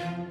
you